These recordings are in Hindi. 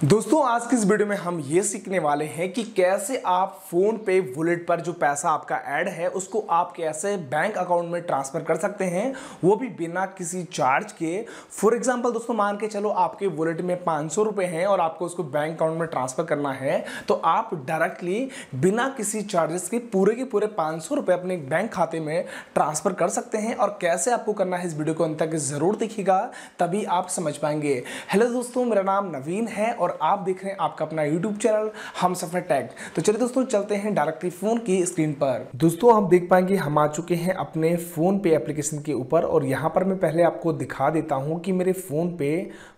दोस्तों, आज की इस वीडियो में हम ये सीखने वाले हैं कि कैसे आप फ़ोन पे वॉलेट पर जो पैसा आपका ऐड है, उसको आप कैसे बैंक अकाउंट में ट्रांसफ़र कर सकते हैं, वो भी बिना किसी चार्ज के। फॉर एग्जांपल दोस्तों, मान के चलो आपके वॉलेट में पाँच सौ हैं और आपको उसको बैंक अकाउंट में ट्रांसफ़र करना है तो आप डायरेक्टली बिना किसी चार्जेस के पूरे के पूरे पाँच सौ अपने बैंक खाते में ट्रांसफ़र कर सकते हैं। और कैसे आपको करना है इस वीडियो को अंत तक ज़रूर देखिएगा, तभी आप समझ पाएँगे। हेलो दोस्तों, मेरा नाम नवीन है और और आप देख रहे हैं आपका अपना यूट्यूब चैनल हम सफ़र टैग तो चलिए दोस्तों, चलते हैं डायरेक्टली फ़ोन की स्क्रीन पर। दोस्तों, हम देख पाएँगे, हम आ चुके हैं अपने फ़ोन पे एप्लीकेशन के ऊपर और यहाँ पर मैं पहले आपको दिखा देता हूँ कि मेरे फ़ोन पे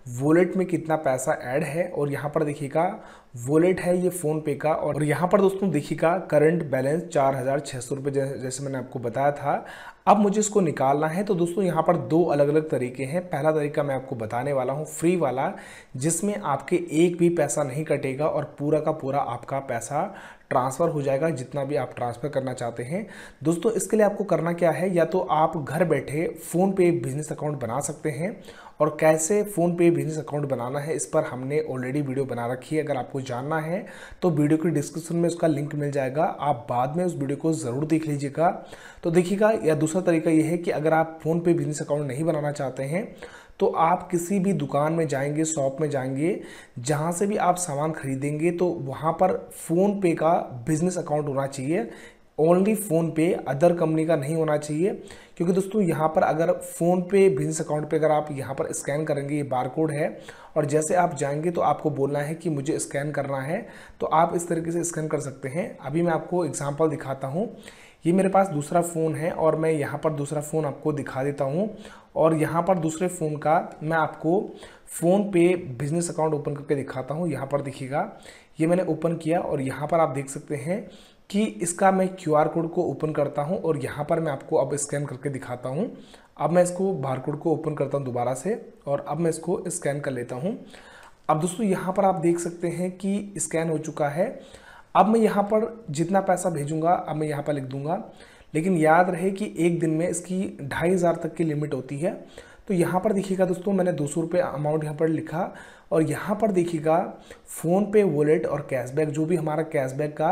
वॉलेट में कितना पैसा ऐड है और यहाँ पर देखिएगा, वॉलेट है ये फ़ोन पे का और यहाँ पर दोस्तों देखिएगा, करंट बैलेंस चार हज़ार छः सौ रुपये जैसे मैंने आपको बताया था। अब मुझे इसको निकालना है तो दोस्तों यहाँ पर दो अलग अलग तरीके हैं। पहला तरीका मैं आपको बताने वाला हूँ, फ्री वाला, जिसमें आपके एक भी पैसा नहीं कटेगा और पूरा का पूरा आपका पैसा ट्रांसफ़र हो जाएगा जितना भी आप ट्रांसफ़र करना चाहते हैं। दोस्तों, इसके लिए आपको करना क्या है? या तो आप घर बैठे फ़ोन पे बिज़नेस अकाउंट बना सकते हैं। और कैसे फ़ोन पे बिज़नेस अकाउंट बनाना है, इस पर हमने ऑलरेडी वीडियो बना रखी है। अगर आपको जानना है तो वीडियो की डिस्क्रिप्शन में उसका लिंक मिल जाएगा। आप बाद में उस वीडियो को ज़रूर देख लीजिएगा। तो देखिएगा, या दूसरा तरीका ये है कि अगर आप फ़ोन पे बिज़नेस अकाउंट नहीं बनाना चाहते हैं तो आप किसी भी दुकान में जाएँगे, शॉप में जाएँगे, जहाँ से भी आप सामान खरीदेंगे तो वहाँ पर फ़ोन पे का बिज़नेस अकाउंट होना चाहिए। ओनली फ़ोन पे, अदर कंपनी का नहीं होना चाहिए। क्योंकि दोस्तों, यहाँ पर अगर फ़ोन पे बिज़नेस अकाउंट पे अगर आप यहाँ पर स्कैन करेंगे, ये बार कोड है, और जैसे आप जाएँगे तो आपको बोलना है कि मुझे स्कैन करना है तो आप इस तरीके से स्कैन कर सकते हैं। अभी मैं आपको एग्ज़ाम्पल दिखाता हूँ। ये मेरे पास दूसरा फ़ोन है और मैं यहाँ पर दूसरा फ़ोन आपको दिखा देता हूँ। और यहाँ पर दूसरे फ़ोन का मैं आपको फ़ोन पे बिज़नेस अकाउंट ओपन करके दिखाता हूँ। यहाँ पर देखिएगा, ये मैंने ओपन किया और यहाँ पर आप देख सकते हैं कि इसका मैं क्यूआर कोड को ओपन करता हूँ और यहाँ पर मैं आपको अब स्कैन करके दिखाता हूँ। अब मैं इसको बार कोड को ओपन करता हूँ दोबारा से और अब मैं इसको स्कैन कर लेता हूँ। अब दोस्तों, यहाँ पर आप देख सकते हैं कि स्कैन हो चुका है। अब मैं यहाँ पर जितना पैसा भेजूँगा, अब मैं यहाँ पर लिख दूँगा। लेकिन याद रहे कि एक दिन में इसकी ढाई हज़ार तक की लिमिट होती है। तो यहाँ पर देखिएगा दोस्तों, मैंने दो सौ रुपये अमाउंट यहाँ पर लिखा। और यहाँ पर देखिएगा फ़ोनपे वॉलेट और कैशबैक जो भी हमारा कैशबैक का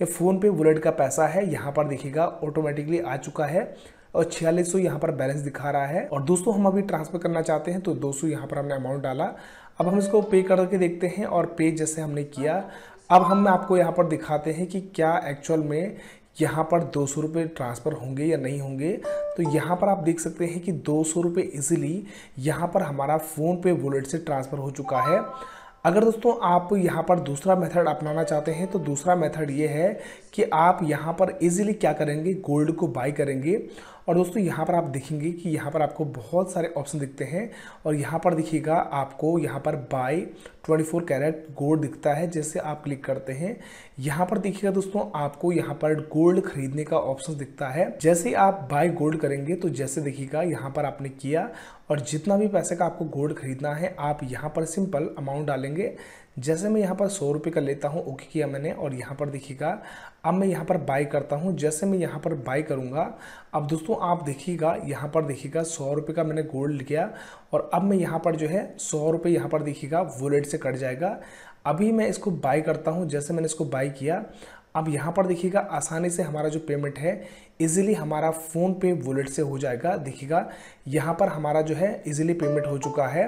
या फ़ोन पे वॉलेट का पैसा है, यहाँ पर देखिएगा ऑटोमेटिकली आ चुका है। और छियालीस सौ यहाँ पर बैलेंस दिखा रहा है। और दोस्तों, हम अभी ट्रांसफ़र करना चाहते हैं तो दो सौ यहाँ पर हमने अमाउंट डाला। अब हम इसको पे करके देखते हैं और पे जैसे हमने किया अब हम आपको यहाँ पर दिखाते हैं कि क्या एक्चुअल में यहाँ पर दो सौ रुपये ट्रांसफ़र होंगे या नहीं होंगे। तो यहाँ पर आप देख सकते हैं कि दो सौ रुपये ईजिली यहाँ पर हमारा फ़ोन पे वॉलेट से ट्रांसफ़र हो चुका है। अगर दोस्तों आप यहाँ पर दूसरा मेथड अपनाना चाहते हैं तो दूसरा मेथड ये है कि आप यहाँ पर इजीली क्या करेंगे? गोल्ड को बाई करेंगे। और दोस्तों, यहाँ पर आप देखेंगे कि यहाँ पर आपको बहुत सारे ऑप्शन दिखते हैं और यहाँ पर देखिएगा आपको यहाँ पर बाई 24 कैरेट गोल्ड दिखता है, जैसे आप क्लिक करते हैं। यहाँ पर देखिएगा दोस्तों, आपको यहाँ पर गोल्ड खरीदने का ऑप्शन दिखता है। जैसे आप बाय गोल्ड करेंगे तो जैसे देखिएगा यहाँ पर आपने किया और जितना भी पैसे का आपको गोल्ड खरीदना है, आप यहाँ पर सिंपल अमाउंट डालेंगे। जैसे मैं यहाँ पर सौ रुपये का लेता हूँ, ओके किया मैंने और यहाँ पर देखिएगा, अब मैं यहाँ पर बाई करता हूँ। जैसे मैं यहाँ पर बाई करूँगा, अब दोस्तों आप देखिएगा, यहाँ पर देखिएगा सौ रुपये का मैंने गोल्ड लिया और अब मैं यहाँ पर जो है सौ रुपये यहाँ पर देखिएगा वॉलेट से कट जाएगा। अभी मैं इसको बाई करता हूँ, जैसे मैंने इसको बाई किया, अब यहाँ पर देखिएगा आसानी से हमारा जो पेमेंट है इजीली हमारा फ़ोन पे वॉलेट से हो जाएगा। देखिएगा, यहाँ पर हमारा जो है इजीली पेमेंट हो चुका है।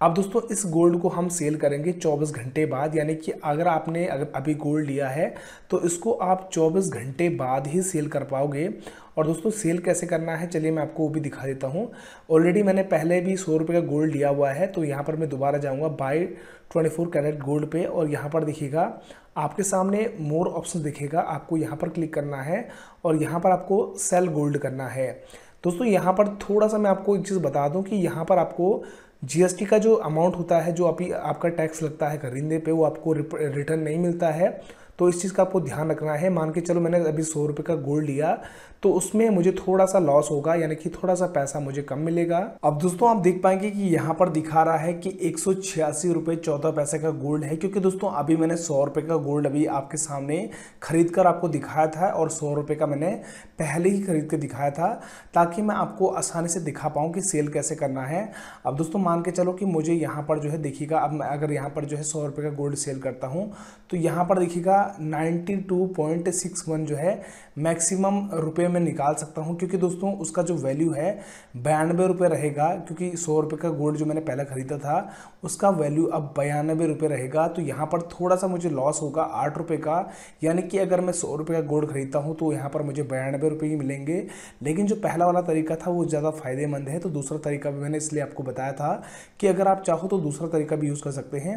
अब दोस्तों, इस गोल्ड को हम सेल करेंगे 24 घंटे बाद, यानी कि अगर आपने अगर अभी गोल्ड लिया है तो इसको आप 24 घंटे बाद ही सेल कर पाओगे। और दोस्तों, सेल कैसे करना है, चलिए मैं आपको वो भी दिखा देता हूँ। ऑलरेडी मैंने पहले भी सौ रुपये का गोल्ड लिया हुआ है तो यहाँ पर मैं दोबारा जाऊँगा by twenty four carat gold पे। और यहाँ पर देखिएगा, आपके सामने मोर ऑप्शन दिखेगा, आपको यहाँ पर क्लिक करना है और यहाँ पर आपको सेल गोल्ड करना है। दोस्तों, यहाँ पर थोड़ा सा मैं आपको एक चीज़ बता दूँ कि यहाँ पर आपको जीएसटी का जो अमाउंट होता है, जो अभी आपका टैक्स लगता है, करिंदे पे वो आपको रिटर्न नहीं मिलता है। तो इस चीज़ का आपको ध्यान रखना है। मान के चलो मैंने अभी सौ रुपये का गोल्ड लिया तो उसमें मुझे थोड़ा सा लॉस होगा, यानी कि थोड़ा सा पैसा मुझे कम मिलेगा। अब दोस्तों, आप देख पाएँगे कि यहाँ पर दिखा रहा है कि एक सौ चौदह पैसे का गोल्ड है, क्योंकि दोस्तों, अभी मैंने सौ रुपए का गोल्ड अभी आपके सामने खरीद कर आपको दिखाया था और सौ रुपए का मैंने पहले ही खरीद कर दिखाया था, ताकि मैं आपको आसानी से दिखा पाऊँ कि सेल कैसे करना है। अब दोस्तों, मान के चलो कि मुझे यहाँ पर जो है, देखिएगा, अब मैं अगर यहाँ पर जो है सौ रुपये का गोल्ड सेल करता हूँ तो यहाँ पर देखिएगा ninety two point six one जो है, मैक्सिमम रुपये में निकाल सकता हूँ, क्योंकि दोस्तों उसका जो वैल्यू है, बयानबे रुपये रहेगा, क्योंकि सौ रुपये का गोल्ड जो मैंने पहले ख़रीदा था, उसका वैल्यू अब बयानबे रुपये रहेगा। तो यहाँ पर थोड़ा सा मुझे लॉस होगा आठ रुपये का, यानी कि अगर मैं सौ रुपये का गोल्ड खरीदता हूँ तो यहाँ पर मुझे बयानबे रुपये ही मिलेंगे। लेकिन जो पहला वाला तरीका था, वो ज़्यादा फ़ायदेमंद है। तो दूसरा तरीका भी मैंने इसलिए आपको बताया था कि अगर आप चाहो तो दूसरा तरीका भी यूज़ कर सकते हैं।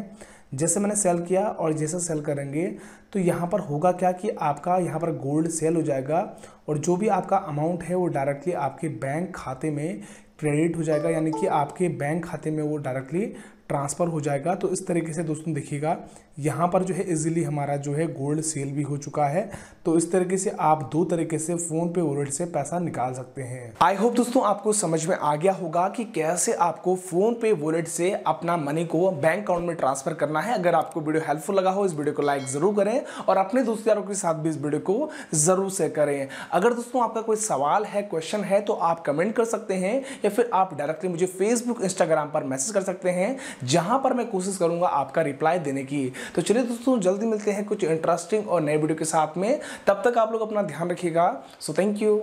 जैसे मैंने सेल किया और जैसे सेल करेंगे तो यहाँ पर होगा क्या कि आपका यहाँ पर गोल्ड सेल हो जाएगा और जो भी आपका अमाउंट है वो डायरेक्टली आपके बैंक खाते में क्रेडिट हो जाएगा, यानी कि आपके बैंक खाते में वो डायरेक्टली ट्रांसफ़र हो जाएगा तो इस तरीके से दोस्तों देखिएगा, यहाँ पर जो है इजीली हमारा जो है गोल्ड सेल भी हो चुका है तो इस तरीके से आप दो तरीके से फ़ोन पे वॉलेट से पैसा निकाल सकते हैं। आई होप दोस्तों आपको समझ में आ गया होगा कि कैसे आपको फ़ोन पे वॉलेट से अपना मनी को बैंक अकाउंट में ट्रांसफ़र करना है। अगर आपको वीडियो हेल्पफुल लगा हो, इस वीडियो को लाइक ज़रूर करें और अपने दोस्त यारों के साथ भी इस वीडियो को ज़रूर शेयर करें। अगर दोस्तों आपका कोई सवाल है क्वेश्चन है तो आप कमेंट कर सकते हैं या फिर आप डायरेक्टली मुझे फेसबुक इंस्टाग्राम पर मैसेज कर सकते हैं। जहाँ पर मैं कोशिश करूँगा आपका रिप्लाई देने की। तो चलिए दोस्तों, जल्दी मिलते हैं कुछ इंटरेस्टिंग और नए वीडियो के साथ में। तब तक आप लोग अपना ध्यान रखिएगा। So thank you